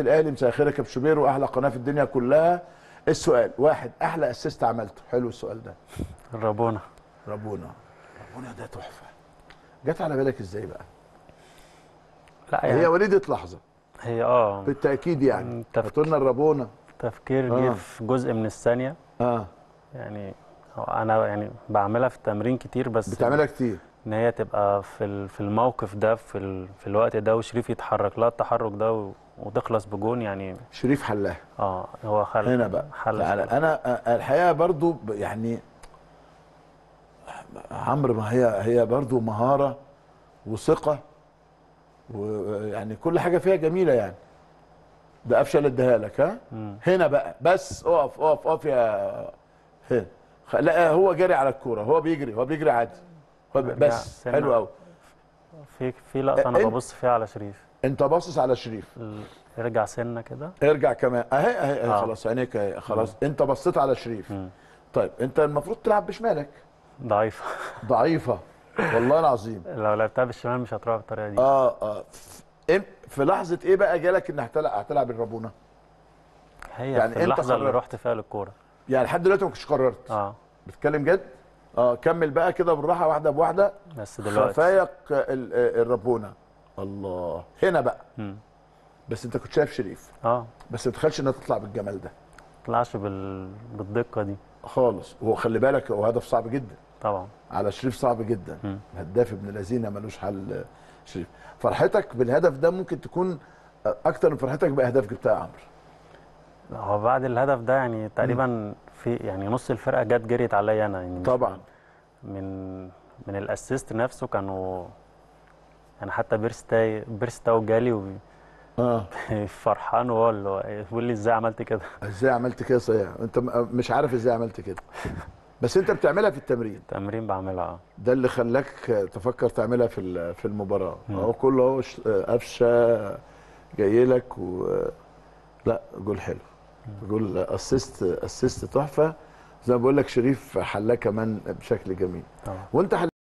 الاهلي مساء الخير يا كابتن شوبير وأحلى قناة في الدنيا كلها. السؤال واحد أحلى اسيست عملته؟ حلو السؤال ده. الرابونة ربنا ربنا ده تحفة. جت على بالك إزاي بقى؟ لا هي يعني وليدة لحظة. هي آه. بالتأكيد يعني. تفكير. لنا الربونه تفكير آه. جه في جزء من الثانية. آه. يعني أنا يعني بعملها في التمرين كتير بس بتعملها كتير. إن هي تبقى في في الموقف ده في في الوقت ده وشريف يتحرك لها التحرك ده وتخلص بجون يعني. شريف حلاها. آه هو خل هنا بقى. حل يعني أنا آه، الحقيقة برضو يعني عمرو ما هي هي برضو مهارة وثقة ويعني كل حاجة فيها جميلة يعني. ده قفشه اللي اداها لك ها؟ مم. هنا بقى. بس اقف اقف اقف يا هنا. لا هو جاري على الكورة. هو بيجري هو بيجري عادي. هو بس. حلو قوي في في أنت- أنا ببص فيها على شريف. انت باصص على شريف. يرجع سنة كده. ارجع كمان. اهي اهي, أهي آه. خلاص عينيك أهي، خلاص. انت بصيت على شريف. مم. طيب انت المفروض تلعب بشمالك. ضعيفة. ضعيفة. والله العظيم. لو لعبتها بالشمال مش هتروح بالطريقة دي. آه آه. في لحظة إيه بقى جالك إنك هتلعب هتلعب الرابونة؟ هي يعني في أنت اللحظة اللي. رحت فيها للكورة. يعني لحد دلوقتي ما كنتش قررت. آه. بتتكلم جد؟ آه كمل بقى كده بالراحة واحدة بواحدة. بس دلوقتي. خفايق ال- الربونه الله. هنا بقى. مم. بس انت كنت شايف شريف. آه. بس ما تتخيلش انها تطلع بالجمال ده. طلعش بال... بالدقة دي. خالص. وهو خلي بالك هو هدف صعب جدا. طبعا. على شريف صعب جدا. مم. هداف ابن الذين ملوش حل شريف. فرحتك بالهدف ده ممكن تكون أكتر من فرحتك بأهداف جبتها يا عمرو. هو بعد الهدف ده يعني تقريبا في يعني نص الفرقة جت جريت عليا أنا يعني. طبعا. من من ال assist نفسه كانوا يعني حتى بيرسي تا بيرسي تاو جالي آه. وفرحان وهو اللي هو بيقول لي إزاي عملت كده؟ إزاي عملت كده صحيح؟ أنت مش عارف إزاي عملت كده. بس أنت بتعملها في التمرين. تمرين بعملها آه. ده اللي خلاك تفكر تعملها في في المباراة. أهو كله أهو قفشة جاي لك و لا جول حلو. جول assist assist تحفة. زي ما بقول لك شريف حلاه كمان بشكل جميل. طبعا. وأنت حل